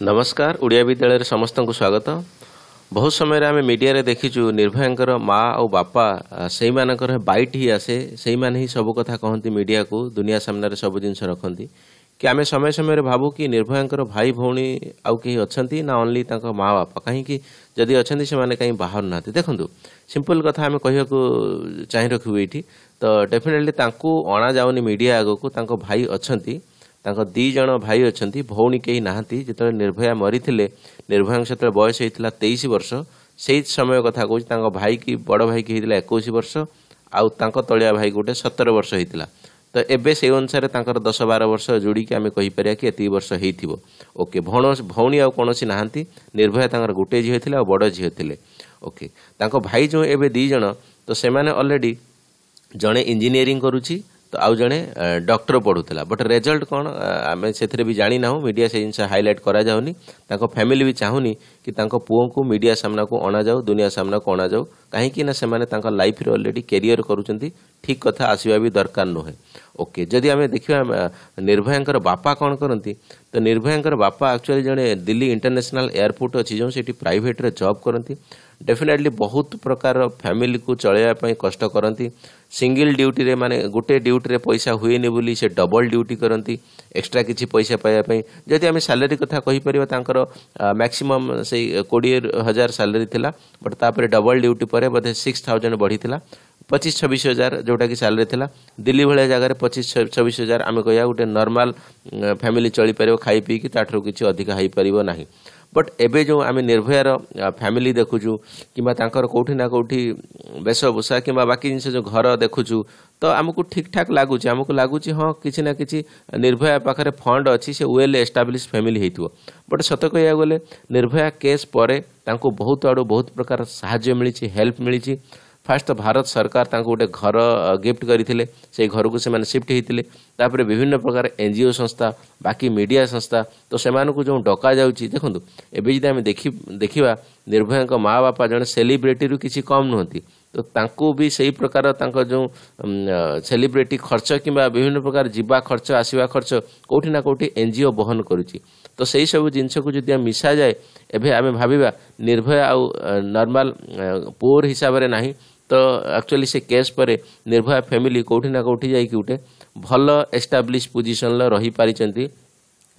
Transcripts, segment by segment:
ନମସ୍କାର ଓଡ଼ିଆ ବିଦ୍ୟାଳୟରେ ସମସ୍ତଙ୍କୁ ସ୍ୱାଗତ। ବହୁତ ସମୟରେ ଆମେ ମିଡ଼ିଆରେ ଦେଖିଛୁ ନିର୍ଭୟାଙ୍କର ମା ଆଉ ବାପା ସେଇମାନଙ୍କର ବାଇଟ୍ ହିଁ ଆସେ ସେଇମାନେ ହିଁ ସବୁ କଥା କହନ୍ତି ମିଡ଼ିଆକୁ ଦୁନିଆ ସାମ୍ନାରେ ସବୁ ଜିନିଷ ରଖନ୍ତି। କି ଆମେ ସମୟ ସମୟରେ ଭାବୁ କି ନିର୍ଭୟାଙ୍କର ଭାଇ ଭଉଣୀ ଆଉ କେହି ଅଛନ୍ତି ନା ଓନ୍ଲି ତାଙ୍କ ମା ବାପା। କାହିଁକି? ଯଦି ଅଛନ୍ତି ସେମାନେ କାହିଁ ବାହାରୁ ନାହାନ୍ତି। ଦେଖନ୍ତୁ ସିମ୍ପଲ୍ କଥା ଆମେ କହିବାକୁ ଚାହିଁ ରଖିବୁ ଏଇଠି। ତ ଡେଫିନେଟଲି ତାଙ୍କୁ ଅଣାଯାଉନି ମିଡ଼ିଆ ଆଗକୁ ତାଙ୍କ ଭାଇ ଅଛନ୍ତି। ତାଙ୍କ ଦି ଜଣ ଭାଇ ଅଛନ୍ତି ଭଉଣୀ କେହି ନାହାନ୍ତି। ଯେତେବେଳେ ନିର୍ଭୟା ମରିଥିଲେ ନିର୍ଭୟାଙ୍କ ସେତେବେଳେ ବୟସ ହେଇଥିଲା ତେଇଶ ବର୍ଷ। ସେଇ ସମୟ କଥା କହୁଛି ତାଙ୍କ ଭାଇ କି ବଡ଼ ଭାଇ କି ହେଇଥିଲା ଏକୋଇଶ ବର୍ଷ ଆଉ ତାଙ୍କ ତଳିଆ ଭାଇ ଗୋଟେ ସତର ବର୍ଷ ହେଇଥିଲା। ତ ଏବେ ସେଇ ଅନୁସାରେ ତାଙ୍କର ଦଶ ବାର ବର୍ଷ ଯୋଡ଼ିକି ଆମେ କହିପାରିବା କି ଏତିକି ବର୍ଷ ହେଇଥିବ। ଓକେ ଭଣ ଭଉଣୀ ଆଉ କୌଣସି ନାହାନ୍ତି। ନିର୍ଭୟା ତାଙ୍କର ଗୋଟେ ଝିଅ ଥିଲେ ଆଉ ବଡ଼ ଝିଅ ଥିଲେ। ଓକେ ତାଙ୍କ ଭାଇ ଯେଉଁ ଏବେ ଦି ଜଣ ତ ସେମାନେ ଅଲରେଡ଼ି ଜଣେ ଇଞ୍ଜିନିୟରିଂ କରୁଛି ତ ଆଉ ଜଣେ ଡକ୍ଟର ପଢ଼ୁଥିଲା। ବଟ୍ ରେଜଲ୍ଟ କ'ଣ ଆ, ଆମେ ସେଥିରେ ବି ଜାଣିନାହୁଁ ମିଡ଼ିଆ ସେ ଜିନିଷ ହାଇଲାଇଟ୍ କରାଯାଉନି। ତାଙ୍କ ଫ୍ୟାମିଲି ବି ଚାହୁଁନି କି ତାଙ୍କ ପୁଅଙ୍କୁ ମିଡ଼ିଆ ସାମ୍ନାକୁ ଅଣାଯାଉ ଦୁନିଆ ସାମ୍ନାକୁ ଅଣାଯାଉ। କାହିଁକି ନା ସେମାନେ ତାଙ୍କ ଲାଇଫ୍ରେ ଅଲରେଡ଼ି କ୍ୟାରିୟର କରୁଛନ୍ତି। ଠିକ୍ କଥା ଆସିବା ବି ଦରକାର ନୁହେଁ। ଓକେ ଯଦି ଆମେ ଦେଖିବା ଆ, ନିର୍ଭୟାଙ୍କର ବାପା କ'ଣ କରନ୍ତି ତ ନିର୍ଭୟାଙ୍କର ବାପା ଆକ୍ଚୁଆଲି ଜଣେ ଦିଲ୍ଲୀ ଇଣ୍ଟରନ୍ୟାସନାଲ ଏୟାରପୋର୍ଟ ଅଛି ଯେଉଁ ସେଠି ପ୍ରାଇଭେଟ୍ରେ ଜବ୍ କରନ୍ତି ଡେଫିନେଟଲି ବହୁତ ପ୍ରକାର ଫ୍ୟାମିଲିକୁ ଚଳାଇବା ପାଇଁ କଷ୍ଟ କରନ୍ତି ସିଙ୍ଗିଲ୍ ଡ୍ୟୁଟିରେ ମାନେ ଗୋଟେ ଡ୍ୟୁଟିରେ ପଇସା ହୁଏନି ବୋଲି ସେ ଡବଲ୍ ଡ୍ୟୁଟି କରନ୍ତି ଏକ୍ସଟ୍ରା କିଛି ପଇସା ପାଇବା ପାଇଁ ଯଦି ଆମେ ସାଲେରୀ କଥା କହିପାରିବା ତାଙ୍କର ମ୍ୟାକ୍ସିମମ୍ ସେଇ କୋଡ଼ିଏ ହଜାର ସାଲେରୀ ଥିଲା ବଟ୍ ତାପରେ ଡବଲ୍ ଡ୍ୟୁଟି ପରେ ବୋଧେ ସିକ୍ସ ଥାଉଜେଣ୍ଡ ବଢ଼ିଥିଲା। ପଚିଶ ଛବିଶ ହଜାର ଯେଉଁଟାକି ସାଲେରୀ ଥିଲା। ଦିଲ୍ଲୀ ଭଳିଆ ଜାଗାରେ ପଚିଶ ଛ- ଛବିଶ ହଜାର ଆମେ କହିବା ଗୋଟେ ନର୍ମାଲ ଫ୍ୟାମିଲି ଚଳିପାରିବ ଖାଇ ପିଇକି ତାଠାରୁ କିଛି ଅଧିକା ହେଇପାରିବ ନାହିଁ। ବଟ୍ ଏବେ ଯେଉଁ ଆମେ ନିର୍ଭୟାର ଫ୍ୟାମିଲି ଦେଖୁଛୁ କିମ୍ବା ତାଙ୍କର କେଉଁଠି ନା କେଉଁଠି ବେଶଭୂଷା କିମ୍ବା ବାକି ଜିନିଷ ଯେଉଁ ଘର ଦେଖୁଛୁ ତ ଆମକୁ ଠିକ୍ ଠାକ୍ ଲାଗୁଛି। ଆମକୁ ଲାଗୁଛି ହଁ କିଛି ନା କିଛି ନିର୍ଭୟା ପାଖରେ ଫଣ୍ଡ ଅଛି ସେ ୱେଲ୍ ଏଷ୍ଟାବ୍ଲିଶ ଫ୍ୟାମିଲି ହେଇଥିବ। ବଟ୍ ସତ କହିବାକୁ ଗଲେ ନିର୍ଭୟା କେସ୍ ପରେ ତାଙ୍କୁ ବହୁତ ଆଡ଼ୁ ବହୁତ ପ୍ରକାର ସାହାଯ୍ୟ ମିଳିଛି ହେଲ୍ପ ମିଳିଛି। ଫାଷ୍ଟ ତ ଭାରତ ସରକାର ତାଙ୍କୁ ଗୋଟେ ଘର ଗିଫ୍ଟ କରିଥିଲେ। ସେଇ ଘରକୁ ସେମାନେ ସିଫ୍ଟ ହେଇଥିଲେ। ତାପରେ ବିଭିନ୍ନ ପ୍ରକାର ଏନ୍ ଜି ଓ ସଂସ୍ଥା ବାକି ମିଡ଼ିଆ ସଂସ୍ଥା ତ ସେମାନଙ୍କୁ ଯେଉଁ ଡକାଯାଉଛି ଦେଖନ୍ତୁ ଏବେ ଯଦି ଆମେ ଦେଖି ଦେଖିବା ନିର୍ଭୟାଙ୍କ ମା ବାପା ଜଣେ ସେଲିବ୍ରିଟିରୁ କିଛି କମ୍ ନୁହନ୍ତି। ତ ତାଙ୍କୁ ବି ସେଇ ପ୍ରକାର ତାଙ୍କ ଯେଉଁ ସେଲିବ୍ରିଟି ଖର୍ଚ୍ଚ କିମ୍ବା ବିଭିନ୍ନ ପ୍ରକାର ଯିବା ଖର୍ଚ୍ଚ ଆସିବା ଖର୍ଚ୍ଚ କେଉଁଠି ନା କେଉଁଠି ଏନ୍ ଜି ଓ ବହନ କରୁଛି। ତ ସେଇ ସବୁ ଜିନିଷକୁ ଯଦି ଆମେ ମିଶାଯାଏ ଏବେ ଆମେ ଭାବିବା ନିର୍ଭୟା ଆଉ ନର୍ମାଲ ପୁଅର ହିସାବରେ ନାହିଁ। ତ ଆକ୍ଚୁଆଲି ସେ କେସ୍ ପରେ ନିର୍ଭୟା ଫ୍ୟାମିଲି କେଉଁଠି ନା କେଉଁଠି ଯାଇକି ଗୋଟେ ଭଲ ଏଷ୍ଟାବ୍ଲିଶ ପୋଜିସନ୍ରେ ରହିପାରିଛନ୍ତି।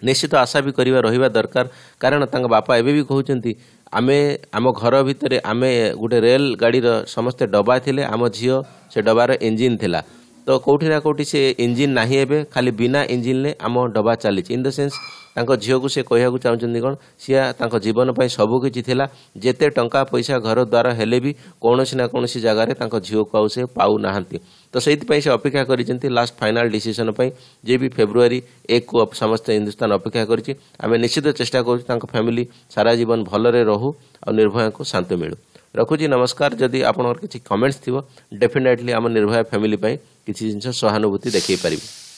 ନିଶ୍ଚିତ ଆଶା ବି କରିବା ରହିବା ଦରକାର। କାରଣ ତାଙ୍କ ବାପା ଏବେ ବି କହୁଛନ୍ତି ଆମେ ଆମ ଘର ଭିତରେ ଆମେ ଗୋଟେ ରେଳ ଗାଡ଼ିର ସମସ୍ତେ ଡବା ଥିଲେ ଆମ ଝିଅ ସେ ଡବାର ଇଞ୍ଜିନ୍ ଥିଲା। ତ କେଉଁଠି ନା କେଉଁଠି ସେ ଇଞ୍ଜିନ୍ ନାହିଁ ଏବେ ଖାଲି ବିନା ଇଞ୍ଜିନ୍ରେ ଆମ ଡବା ଚାଲିଛି। ଇନ୍ ଦ ସେନ୍ସ ତାଙ୍କ ଝିଅକୁ ସେ କହିବାକୁ ଚାହୁଁଛନ୍ତି କ'ଣ? ସିଏ ତାଙ୍କ ଜୀବନ ପାଇଁ ସବୁ କିଛି ଥିଲା। ଯେତେ ଟଙ୍କା ପଇସା ଘର ଦ୍ୱାର ହେଲେ ବି କୌଣସି ନା କୌଣସି ଜାଗାରେ ତାଙ୍କ ଝିଅକୁ ଆଉ ସେ ପାଉନାହାନ୍ତି। ତ ସେଇଥିପାଇଁ ସେ ଅପେକ୍ଷା କରିଛନ୍ତି ଲାଷ୍ଟ ଫାଇନାଲ ଡିସିସନ୍ ପାଇଁ। ଯିଏ ବି ଫେବୃଆରୀ ଏକକୁ ସମସ୍ତେ ହିନ୍ଦୁସ୍ତାନ ଅପେକ୍ଷା କରିଛି। ଆମେ ନିଶ୍ଚିତ ଚେଷ୍ଟା କରୁଛୁ ତାଙ୍କ ଫ୍ୟାମିଲି ସାରା ଜୀବନ ଭଲରେ ରହୁ ଆଉ ନିର୍ଭୟାଙ୍କୁ ଶାନ୍ତ ମିଳୁ। ରଖୁଛି ନମସ୍କାର। ଯଦି ଆପଣଙ୍କର କିଛି କମେଣ୍ଟସ୍ ଥିବ ଡେଫିନେଟଲି ଆମ ନିର୍ଭୟା ଫ୍ୟାମିଲି ପାଇଁ କିଛି ଜିନିଷ ସହାନୁଭୂତି ଦେଖାଇ ପାରିବେ।